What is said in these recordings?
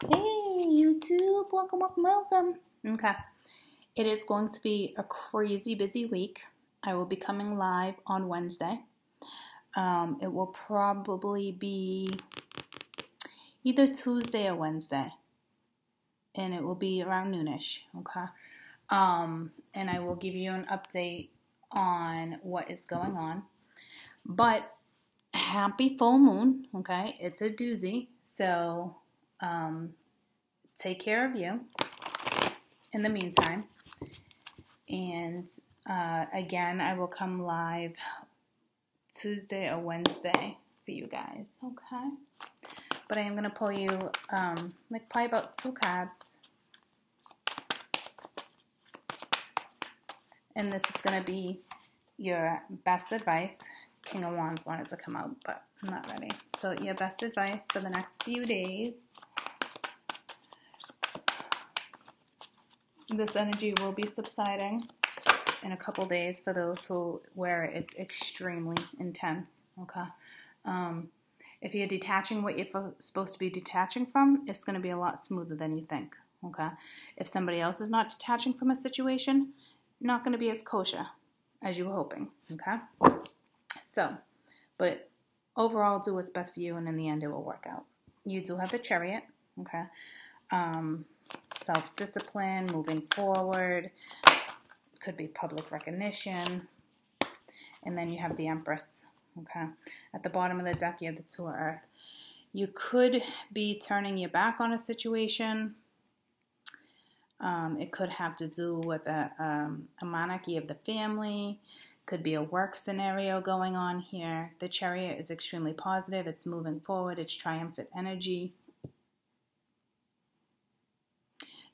Hey, YouTube, welcome, welcome, welcome. Okay, it is going to be a crazy busy week. I will be coming live on Wednesday. Um, it will probably be either Tuesday or Wednesday, and it will be around noonish. Okay, um, and I will give you an update on what is going on. But happy full moon. Okay, it's a doozy, so um, take care of you in the meantime. And uh, again, I will come live Tuesday or Wednesday for you guys, okay? But I am going to pull you um, like probably about two cards. And this is going to be your best advice. King of Wands wanted to come out, but I'm not ready. So your best advice for the next few days. This energy will be subsiding in a couple days for those who where it's extremely intense. Okay. Um, if you're detaching what you're supposed to be detaching from, it's going to be a lot smoother than you think. Okay. If somebody else is not detaching from a situation, not going to be as kosher as you were hoping. Okay. So, but overall, do what's best for you, and in the end, it will work out. You do have the chariot. Okay. Um, self discipline, moving forward, could be public recognition. And then you have the Empress. Okay. At the bottom of the deck, you have the Two of Earth. You could be turning your back on a situation. Um, it could have to do with a, um, a monarchy of the family. Could be a work scenario going on here. The chariot is extremely positive. It's moving forward. It's triumphant energy.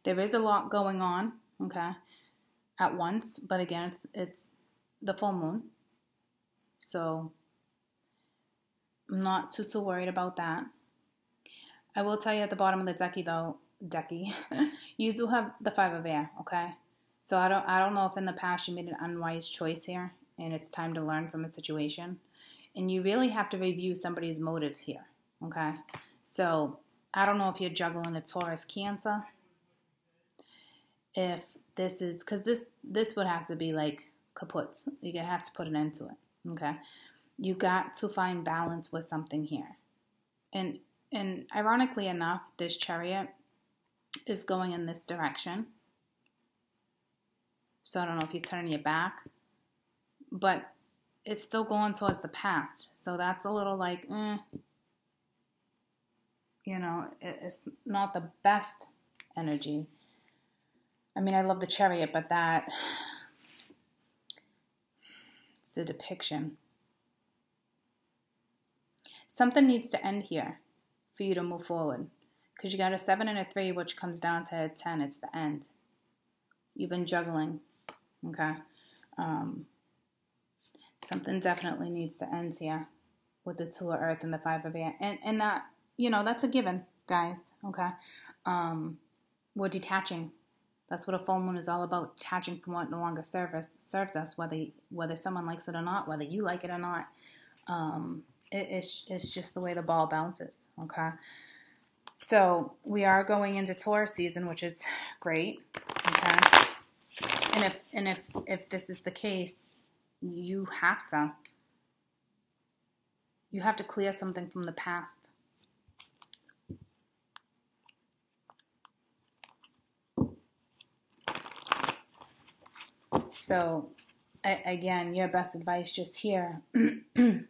There is a lot going on, okay, at once, but again, it's, it's the full moon. So I'm not too, too worried about that. I will tell you at the bottom of the decky though, decky, you do have the five of air, okay? So I don't I don't know if in the past you made an unwise choice here and it's time to learn from a situation. And you really have to review somebody's motive here, okay? So I don't know if you're juggling a Taurus Cancer if this is because this this would have to be like kaput. You're gonna have to put an end to it. Okay, you got to find balance with something here, and and ironically enough, this chariot is going in this direction. So I don't know if you turn your back, but it's still going towards the past. So that's a little like, eh, you know, it's not the best energy I mean, I love the chariot, but that it's a depiction. Something needs to end here for you to move forward. Because you got a 7 and a 3, which comes down to a 10. It's the end. You've been juggling. Okay? Um, something definitely needs to end here with the Two of Earth and the Five of Air. And, and that, you know, that's a given, guys. Okay? Um, we're detaching that's what a full moon is all about, detaching from what no longer serves serves us, whether whether someone likes it or not, whether you like it or not. Um, it, it's it's just the way the ball bounces. Okay, so we are going into Taurus season, which is great. Okay, and if and if if this is the case, you have to you have to clear something from the past. So, again, your best advice just here.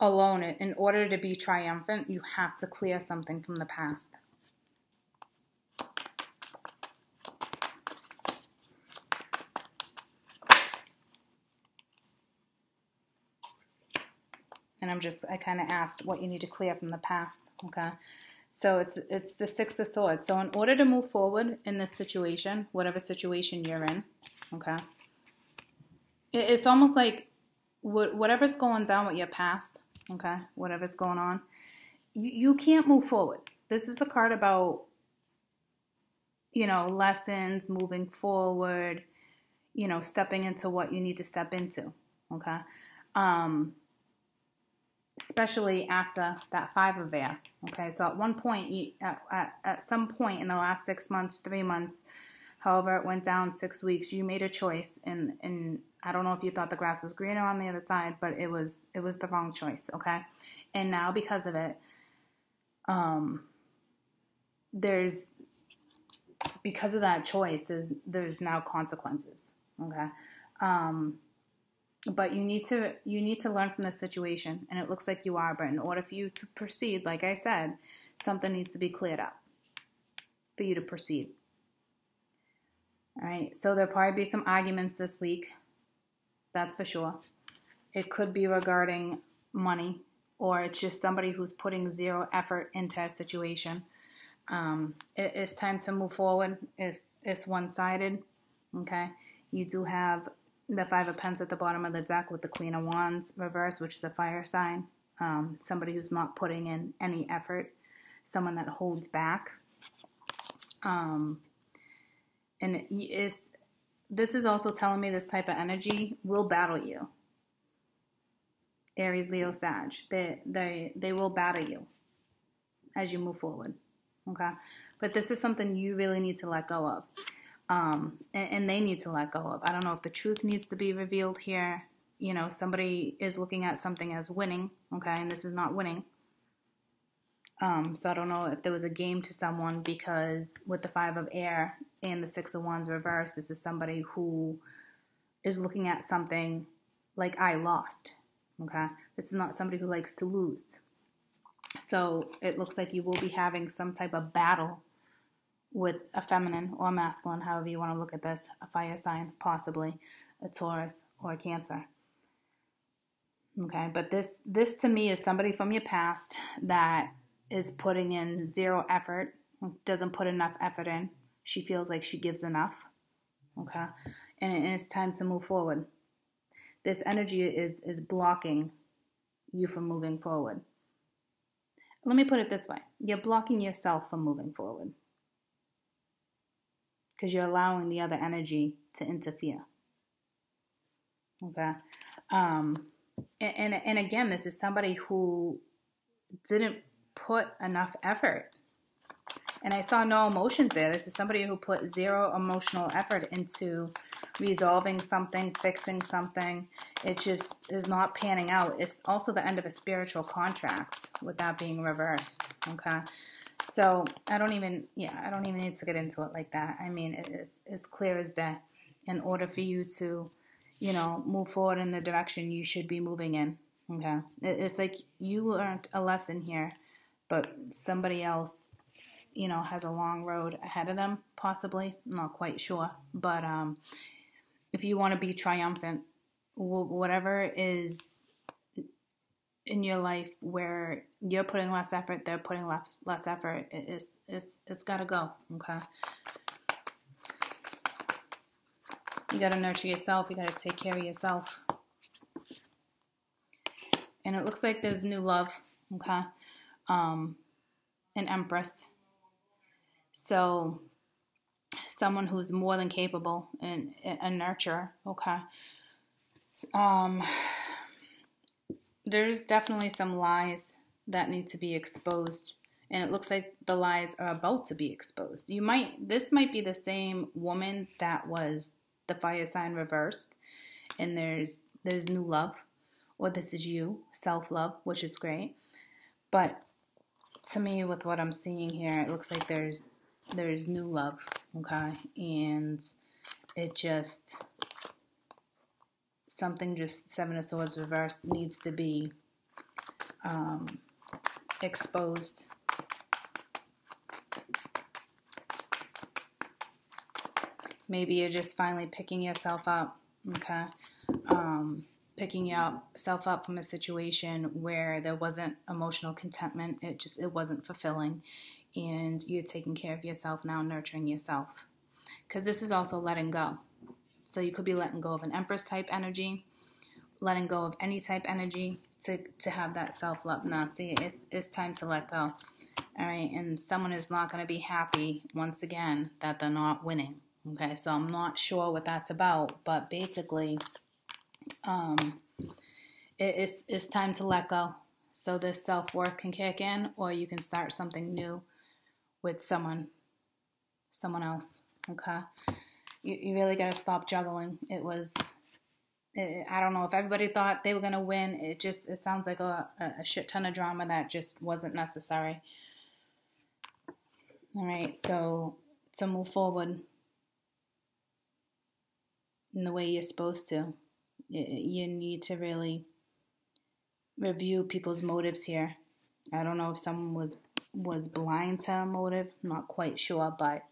Alone, in order to be triumphant, you have to clear something from the past. And I'm just, I kind of asked what you need to clear from the past, okay? So it's it's the six of swords. So in order to move forward in this situation, whatever situation you're in, okay, it's almost like whatever's going down with your past, okay, whatever's going on, you, you can't move forward. This is a card about you know lessons, moving forward, you know, stepping into what you need to step into, okay. Um, especially after that five of air. Okay, so at one point, you, at, at, at some point in the last six months, three months, however it went down six weeks, you made a choice, and and I don't know if you thought the grass was greener on the other side, but it was it was the wrong choice. Okay, and now because of it, um, there's because of that choice, there's there's now consequences. Okay. Um, but you need to you need to learn from the situation and it looks like you are. But in order for you to proceed like i said something needs to be cleared up for you to proceed. All right so there'll probably be some arguments this week that's for sure. It could be regarding money or it's just somebody who's putting zero effort into a situation. Um, it, it's time to move forward. It's it's one-sided okay? You do have the Five of Pens at the bottom of the deck with the Queen of Wands reverse, which is a fire sign. Um, somebody who's not putting in any effort, someone that holds back. Um, and is this is also telling me this type of energy will battle you. Aries, Leo, Sag. They they they will battle you as you move forward. Okay, but this is something you really need to let go of um, and, and they need to let go of. I don't know if the truth needs to be revealed here. You know, somebody is looking at something as winning, okay, and this is not winning. Um, so I don't know if there was a game to someone because with the five of air and the six of wands reversed, this is somebody who is looking at something like I lost. Okay, this is not somebody who likes to lose. So it looks like you will be having some type of battle with a feminine or masculine, however you want to look at this, a fire sign, possibly a Taurus or a Cancer. Okay, but this this to me is somebody from your past that is putting in zero effort, doesn't put enough effort in. She feels like she gives enough. Okay, and, and it's time to move forward. This energy is is blocking you from moving forward. Let me put it this way: you're blocking yourself from moving forward because you're allowing the other energy to interfere. Okay. Um, and, and, and again, this is somebody who didn't put enough effort. And I saw no emotions there. This is somebody who put zero emotional effort into resolving something, fixing something. It just is not panning out. It's also the end of a spiritual contract with that being reversed. Okay. So I don't even, yeah, I don't even need to get into it like that. I mean, it is as clear as day. In order for you to, you know, move forward in the direction you should be moving in. Okay, it's like you learned a lesson here, but somebody else, you know, has a long road ahead of them. Possibly, I'm not quite sure, but um, if you want to be triumphant, whatever is in your life where you're putting less effort, they're putting less less effort. it's it's it's got to go. Okay. You got to nurture yourself. You got to take care of yourself. And it looks like there's new love. Okay. Um, an empress. So someone who's more than capable and a nurturer. Okay. Um there's definitely some lies that need to be exposed and it looks like the lies are about to be exposed. You might this might be the same woman that was the fire sign reversed and there's there's new love or this is you, self-love, which is great. But to me with what I'm seeing here, it looks like there's there's new love, okay? And it just something just Seven of Swords reversed needs to be um, exposed. Maybe you're just finally picking yourself up, okay? Um, picking yourself up from a situation where there wasn't emotional contentment. It just it wasn't fulfilling, and you're taking care of yourself now, nurturing yourself. Because this is also letting go. So you could be letting go of an Empress type energy, letting go of any type energy to, to have that self love. Now, see, it's, it's time to let go. All right. And someone is not going to be happy once again that they're not winning. Okay. So I'm not sure what that's about, but basically, um, it, it's, it's time to let go. so this self worth can kick in, or you can start something new with someone, someone else. Okay, you you really got to stop juggling. It was. It, I don't know if everybody thought they were gonna win. It just it sounds like a, a shit ton of drama that just wasn't necessary. All right, so to move forward in the way you're supposed to, you need to really review people's motives here. I don't know if someone was was blind to a motive, not quite sure, but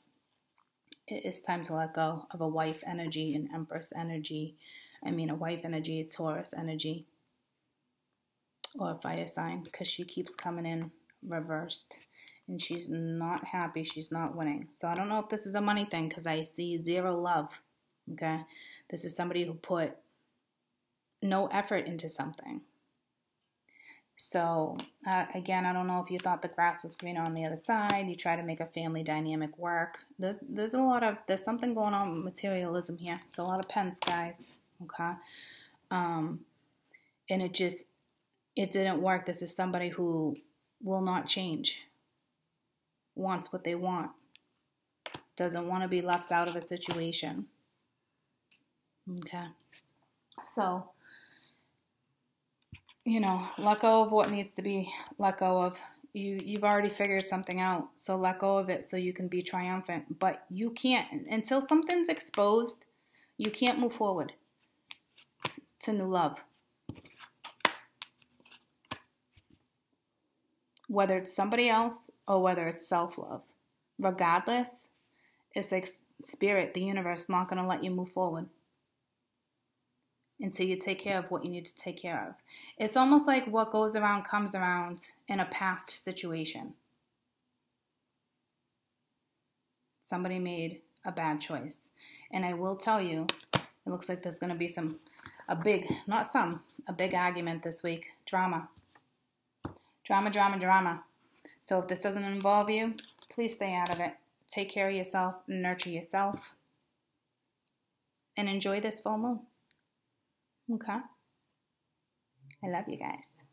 it's time to let go of a wife energy and empress energy. I mean, a wife energy, a Taurus energy, or a fire sign, because she keeps coming in reversed and she's not happy. She's not winning. So I don't know if this is a money thing because I see zero love. Okay. This is somebody who put no effort into something. So, uh, again, I don't know if you thought the grass was greener on the other side. You try to make a family dynamic work. There's there's a lot of there's something going on with materialism here. It's a lot of pence, guys. Okay, um, and it just it didn't work. This is somebody who will not change wants what they want, doesn't want to be left out of a situation. Okay. So, you know, let go of what needs to be let go of. You you've already figured something out, so let go of it so you can be triumphant. But you can't until something's exposed, you can't move forward to new love. whether it's somebody else or whether it's self love. Regardless, it's like spirit, the universe, not going to let you move forward until you take care of what you need to take care of. It's almost like what goes around comes around in a past situation. Somebody made a bad choice. And I will tell you, it looks like there's going to be some, a big, not some, a big argument this week. Drama. Drama, drama, drama. So if this doesn't involve you, please stay out of it. Take care of yourself, nurture yourself, and enjoy this full moon. Okay? I love you guys.